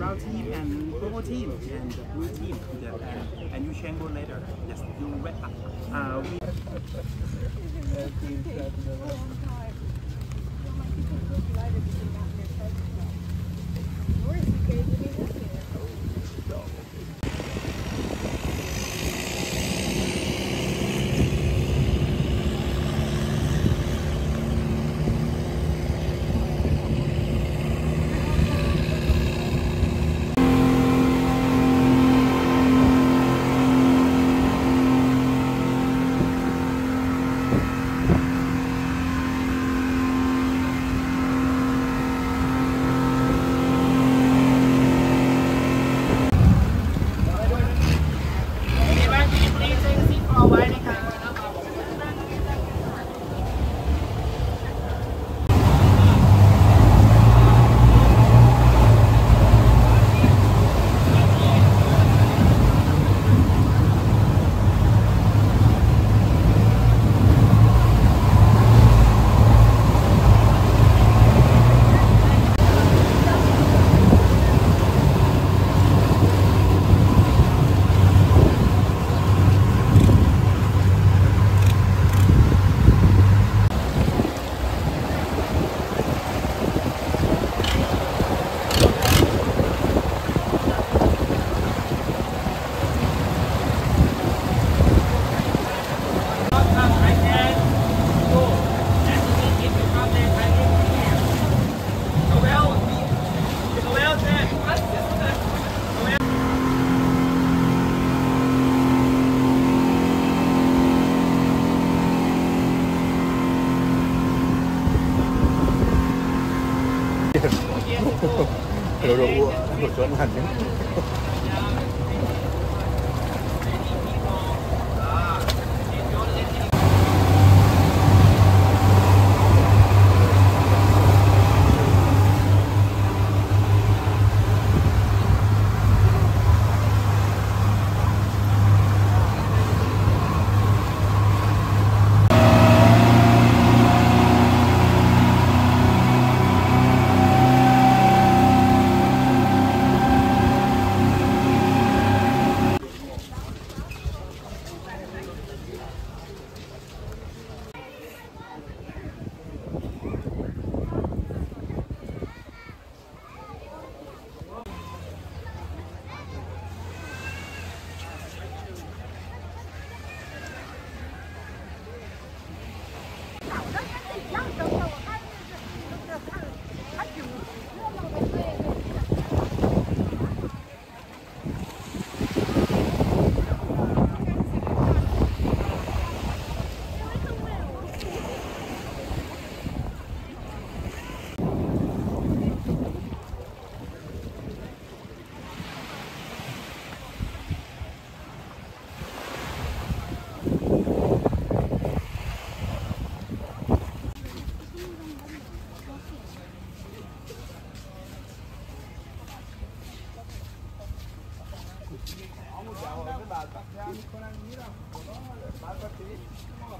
brown team and purple team and the blue team yeah, and, and you can go later. Yes, you wait. Uh, we Where's the cave? Đồ đồ đồ chuẩn hẳn بدبخت جمع می‌کنن میرم خدا بعد وقتی ما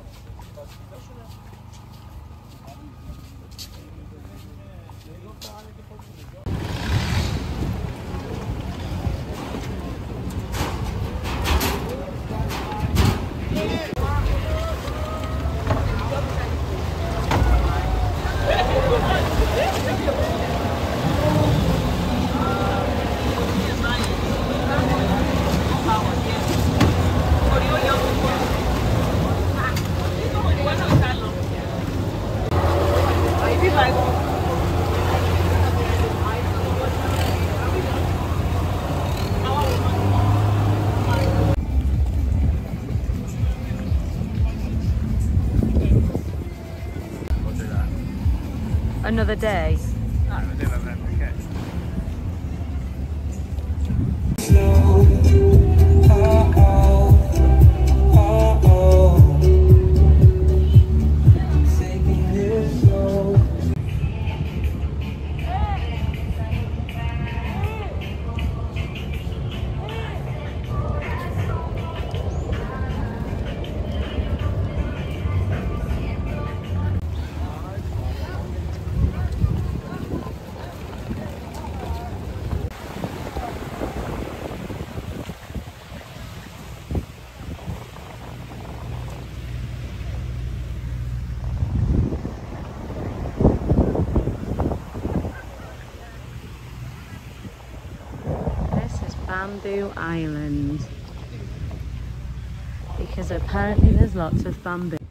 Another day. Bamboo Island. Because apparently there's lots of bamboo.